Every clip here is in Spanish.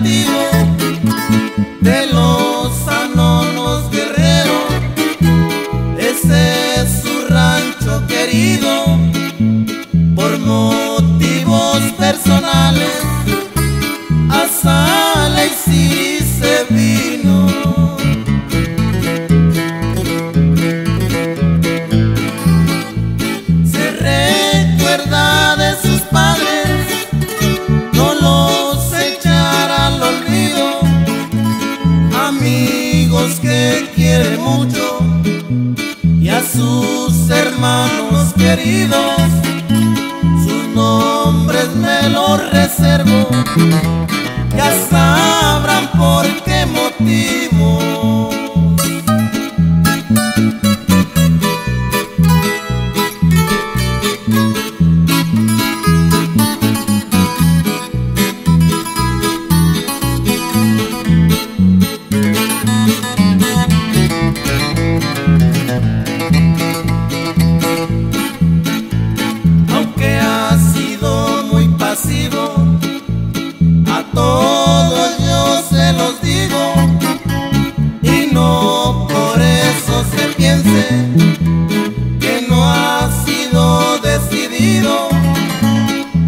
negativo Que quiere mucho y a sus hermanos queridos, sus nombres me los reservo. Ya sabrán por qué motivo.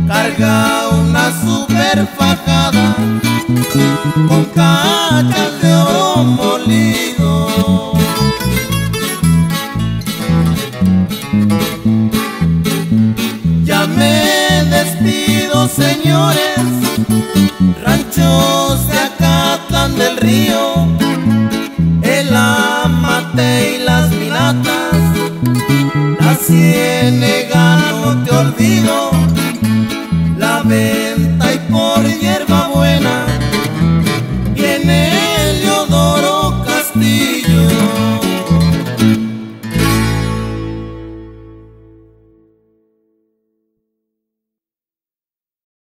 Carga una super fajada con cachas de oro molido. Ya me despido, señores, ranchos de Acatlán del Río, el amate y las minatas, la ciénega te olvido, la ve